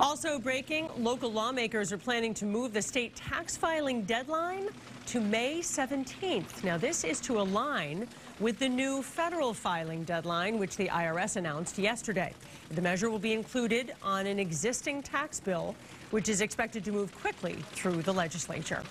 Also breaking, local lawmakers are planning to move the state tax filing deadline to May 17th. Now, this is to align with the new federal filing deadline, which the IRS announced yesterday. The measure will be included on an existing tax bill, which is expected to move quickly through the legislature.